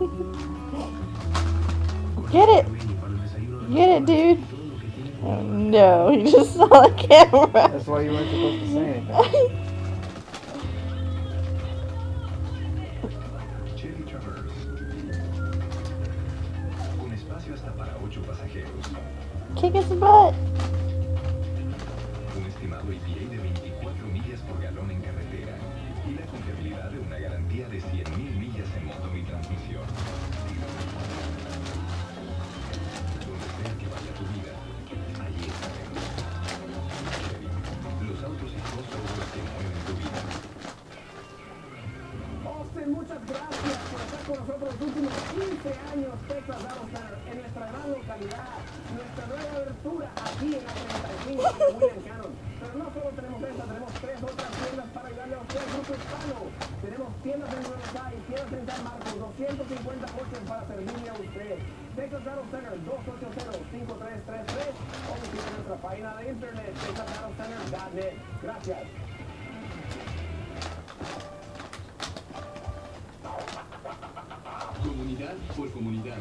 Get it! Get it, dude! Oh, no, he just saw the camera. That's why you weren't supposed to say anything. Chevy Traverse. Con espacio hasta para 8 pasajeros. Kick his butt. Muchas gracias por estar con nosotros los últimos 15 años Texas Center en nuestra gran localidad, nuestra nueva abertura aquí en la 35 de William Cannon. Pero no solo tenemos esta, tenemos tres otras tiendas para ayudarle a usted, Grupo Hispano. Tenemos tiendas en Buenos Aires, tiendas en San Marcos, 250 coches para servirle a usted. Texas Auto Center, 280-5333 o visite nuestra página de internet, texasautocenter.net. Gracias. Comunidad por comunidad.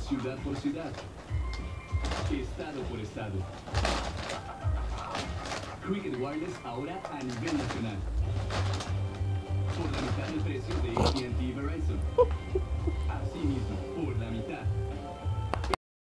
Ciudad por ciudad. Estado por estado. Cricket Wireless ahora a nivel nacional. Por la mitad del precio